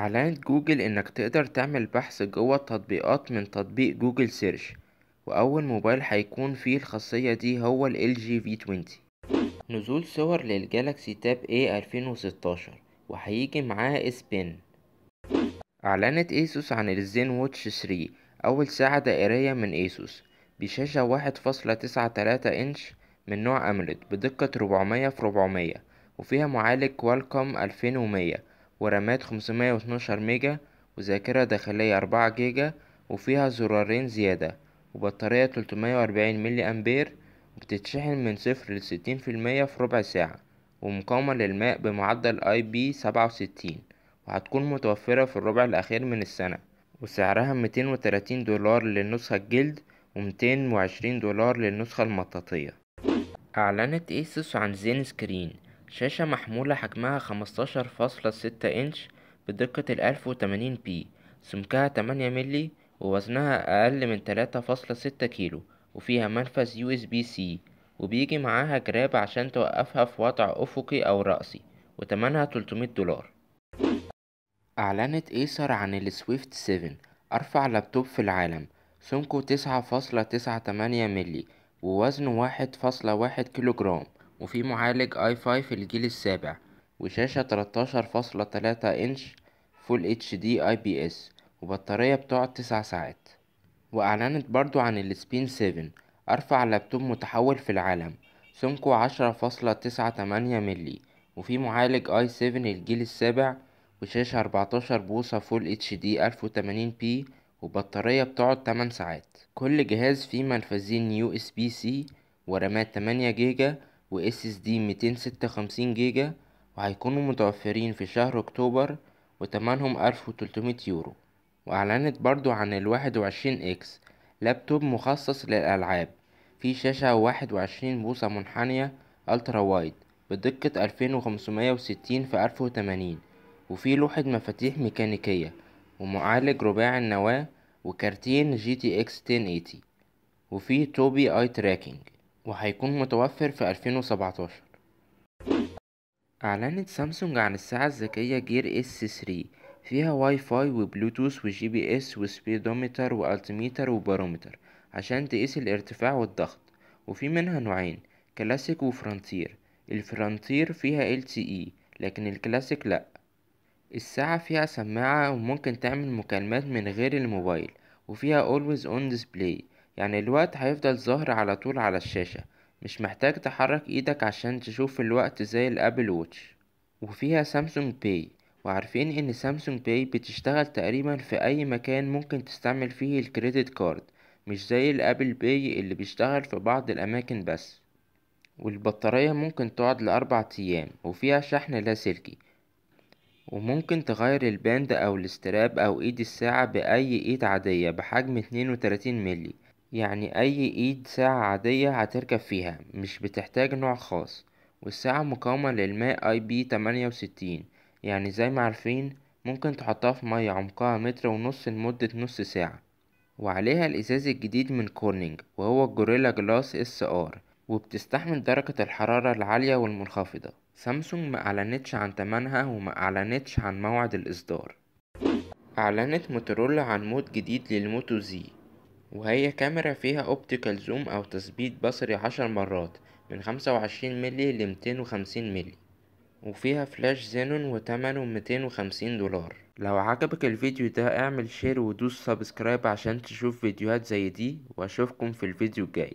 أعلنت جوجل إنك تقدر تعمل بحث جوه التطبيقات من تطبيق Google Search وأول موبايل هيكون فيه الخاصية دي هو ال LG V20 نزول صور لل Galaxy Tab A 2016 وهيجي معاه S Pen أعلنت ASUS عن ال ZenWatch 3 أول ساعة دائرية من ASUS بشاشة واحد فاصلة تسعة تلاتة إنش من نوع AMOLED بدقة ربعمية في ربعمية وفيها معالج Qualcomm ألفين ومية. ورامات خمسمية واتناشر ميجا وذاكرة داخلية أربعة جيجا وفيها زرارين زيادة وبطارية تلتمية وأربعين ملي أمبير وبتتشحن من صفر لستين في المية في ربع ساعة ومقاومة للماء بمعدل IP سبعة وستين وهتكون متوفرة في الربع الأخير من السنة وسعرها ميتين وتلاتين دولار للنسخة الجلد وميتين وعشرين دولار للنسخة المطاطية. أعلنت ASUS عن ZenScreen. شاشة محمولة حجمها خمستاشر فاصلة ستة إنش بدقة الألف وتمانين p سمكها تمانية ملي ووزنها أقل من تلاتة فاصلة ستة كيلو وفيها منفذ USB C وبيجي معاها جراب عشان توقفها في وضع أفقي أو رأسي وتمنها تلتمية دولار. أعلنت Acer عن ال Swift 7 أرفع لابتوب في العالم سمكه تسعة فاصلة تسعة تمانية ملي ووزنه واحد فاصلة وفيه معالج i five الجيل السابع وشاشة تلاتاشر فاصلة تلاتة إنش full HD IPS وبطارية بتقعد تسع ساعات. وأعلنت برضو عن ال Spin 7 أرفع لابتوب متحول في العالم سمكه عشرة فاصلة تسعة تمانية ملي وفيه معالج i 7 الجيل السابع وشاشة أربعتاشر بوصة full HD ألف وتمانين p وبطارية بتقعد تمن ساعات. كل جهاز فيه منفذين C ورامات تمانية جيجا و SSD ميتين ستة وخمسين جيجا وهيكونوا متوفرين في شهر أكتوبر وتمنهم ألف وتلتمية يورو. وأعلنت برضو عن الواحد وعشرين X لابتوب مخصص للألعاب. فيه شاشة واحد وعشرين بوصة منحنية ultra wide بدقة ألفين وخمسمية وستين في ألف وتمانين. وفيه لوحة مفاتيح ميكانيكية ومعالج رباعي النواة وكارتين GTX 1080 وفيه Tobii eye tracking وهيكون متوفر في ألفين وسبعتاشر. أعلنت سامسونج عن الساعة الذكية Gear S3 فيها Wi-Fi و Bluetooth و GPS و speedometer و altimeter و barometer عشان تقيس الارتفاع والضغط. وفي منها نوعين Classic و Frontier ال Frontier فيها LTE لكن الكلاسيك لأ. الساعة فيها سماعة وممكن تعمل مكالمات من غير الموبايل وفيها always on display. يعني الوقت هيفضل ظاهر على طول على الشاشة. مش محتاج تحرك إيدك عشان تشوف الوقت زي ال Apple Watch وفيها Samsung Pay. وعارفين إن Samsung Pay بتشتغل تقريبا في أي مكان ممكن تستعمل فيه ال credit card. مش زي ال Apple Pay اللي بيشتغل في بعض الأماكن بس. والبطارية ممكن تقعد لأربع أيام. وفيها شحن لاسلكي وممكن تغير ال band أو ال strap أو إيد الساعة بأي إيد عادية بحجم اتنين وتلاتين ملي يعني أي إيد ساعة عادية هتركب فيها مش بتحتاج نوع خاص. والساعة مقاومة للماء IP تمانية وستين يعني زي ما عارفين ممكن تحطها في مية عمقها متر ونص لمدة نص ساعة. وعليها الإزاز الجديد من Corning وهو ال Gorilla Glass SR وبتستحمل درجة الحرارة العالية والمنخفضة. سامسونج ما أعلنتش عن تمنها وما أعلنتش عن موعد الإصدار. أعلنت موتورولا عن mod جديد لل Moto Z. وهي كاميرا فيها optical zoom أو تثبيت بصري عشر مرات من خمسة وعشرين ملي لميتين وخمسين ملي وفيها flash xenon وتمنه ميتين وخمسين دولار. لو عجبك الفيديو ده اعمل share ودوس subscribe عشان تشوف فيديوهات زي دي واشوفكم في الفيديو الجاي.